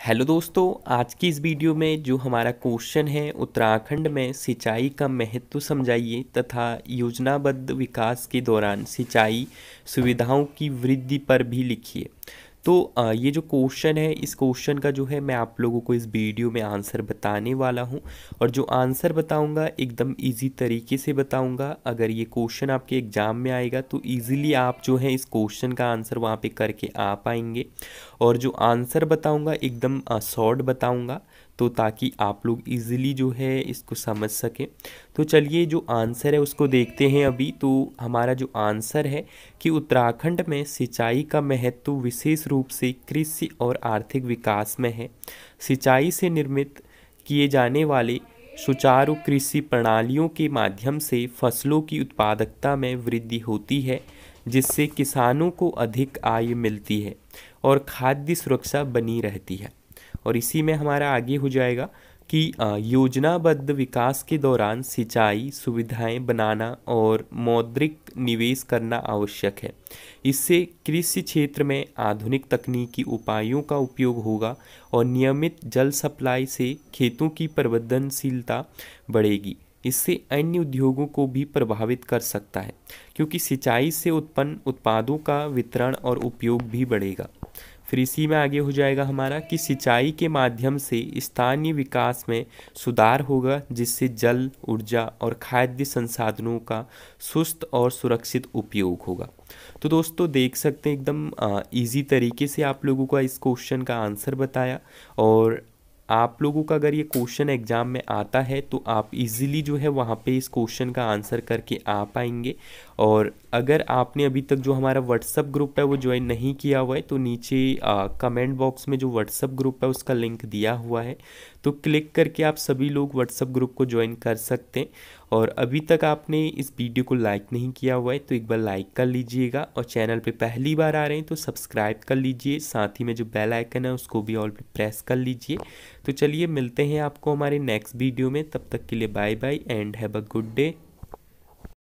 Hello दोस्तों, आज की इस वीडियो में जो हमारा क्वेश्चन है, उत्तराखंड में सिंचाई का महत्व समझाइए तथा योजनाबद्ध विकास के दौरान सिंचाई सुविधाओं की वृद्धि पर भी लिखिए। तो ये जो क्वेश्चन है, इस क्वेश्चन का जो है, मैं आप लोगों को इस वीडियो में आंसर बताने वाला हूँ। और जो आंसर बताऊँगा, एकदम ईजी तरीके से बताऊँगा। अगर ये क्वेश्चन आपके एग्ज़ाम में आएगा तो ईजिली आप जो है, इस क्वेश्चन का आंसर वहाँ पर करके आ पाएँगे। और जो आंसर बताऊँगा, एकदम शॉर्ट बताऊँगा। तो ताकि आप लोग इजीली जो है इसको समझ सकें। तो चलिए जो आंसर है उसको देखते हैं अभी। तो हमारा जो आंसर है कि उत्तराखंड में सिंचाई का महत्व विशेष रूप से कृषि और आर्थिक विकास में है। सिंचाई से निर्मित किए जाने वाले सुचारू कृषि प्रणालियों के माध्यम से फ़सलों की उत्पादकता में वृद्धि होती है, जिससे किसानों को अधिक आय मिलती है और खाद्य सुरक्षा बनी रहती है। और इसी में हमारा आगे हो जाएगा कि योजनाबद्ध विकास के दौरान सिंचाई, सुविधाएँ बनाना और मौद्रिक निवेश करना आवश्यक है। इससे कृषि क्षेत्र में आधुनिक तकनीकी उपायों का उपयोग होगा और नियमित जल सप्लाई से खेतों की प्रबंधनशीलता बढ़ेगी। इससे अन्य उद्योगों को भी प्रभावित कर सकता है, क्योंकि सिंचाई से उत्पन्न उत्पादों का वितरण और उपयोग भी बढ़ेगा। फिर इसी में आगे हो जाएगा हमारा कि सिंचाई के माध्यम से स्थानीय विकास में सुधार होगा, जिससे जल, ऊर्जा और खाद्य संसाधनों का सुस्त और सुरक्षित उपयोग होगा। तो दोस्तों, देख सकते हैं, एकदम इजी तरीके से आप लोगों का इस क्वेश्चन का आंसर बताया और आप लोगों का अगर ये क्वेश्चन एग्ज़ाम में आता है तो आप इजीली जो है वहाँ पे इस क्वेश्चन का आंसर करके आ पाएँगे। और अगर आपने अभी तक जो हमारा व्हाट्सअप ग्रुप है, वो ज्वाइन नहीं किया हुआ है तो नीचे कमेंट बॉक्स में जो व्हाट्सअप ग्रुप है, उसका लिंक दिया हुआ है। तो क्लिक करके आप सभी लोग व्हाट्सअप ग्रुप को ज्वाइन कर सकते हैं। और अभी तक आपने इस वीडियो को लाइक नहीं किया हुआ है तो एक बार लाइक कर लीजिएगा। और चैनल पे पहली बार आ रहे हैं तो सब्सक्राइब कर लीजिए। साथ ही में जो बेल आइकन है, उसको भी ऑल प्रेस कर लीजिए। तो चलिए मिलते हैं आपको हमारे नेक्स्ट वीडियो में, तब तक के लिए bye bye and have a good day